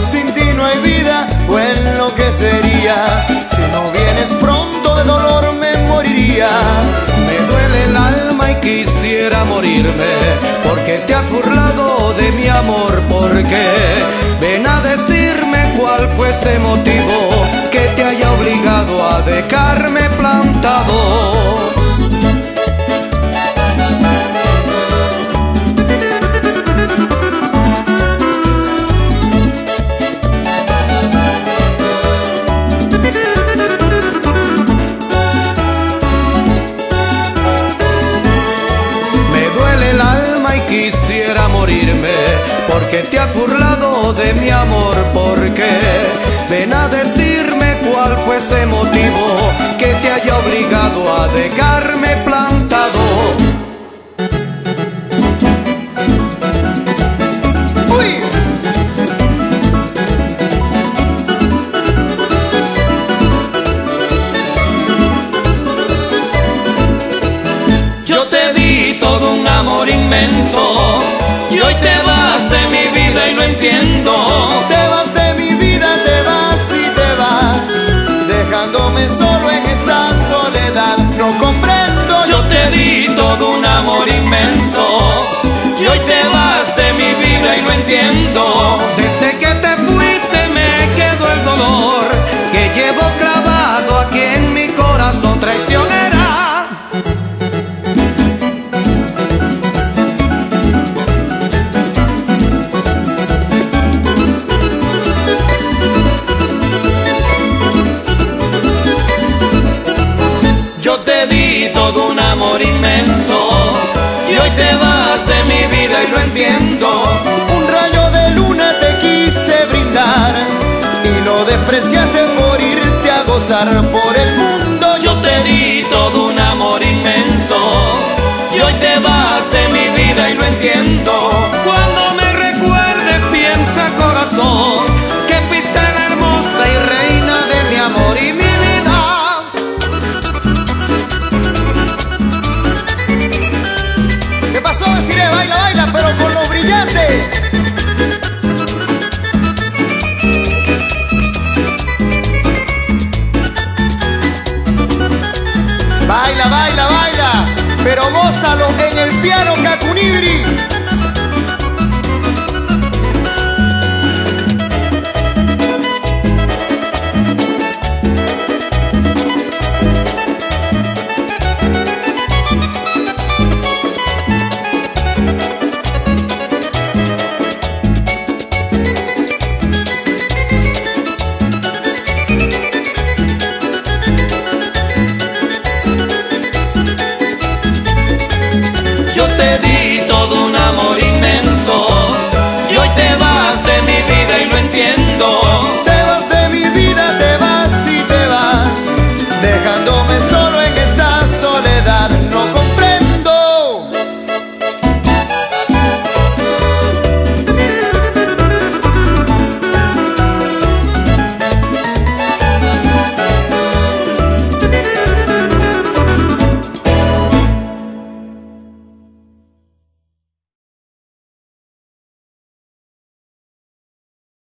Sin ti no hay vida, o en lo que sería. Si no vienes pronto, de dolor me moriría. Me duele el alma y quisiera morirme, porque te has burlado de mi amor. Porque ven a decirme cuál fue ese motivo porque te has burlado de mi amor porque ven a decirme cuál fue ese motivo que te haya obligado a dejarme plantado Uy. Yo te di todo un amor inmenso y hoy te vas de mi vida y no entiendo. Todo un amor inmenso y hoy te vas de mi vida y lo entiendo. Un rayo de luna te quise brindar y lo despreciaste por irte a gozar por Baila, baila, baila, pero gózalo en el piano Cacunibri.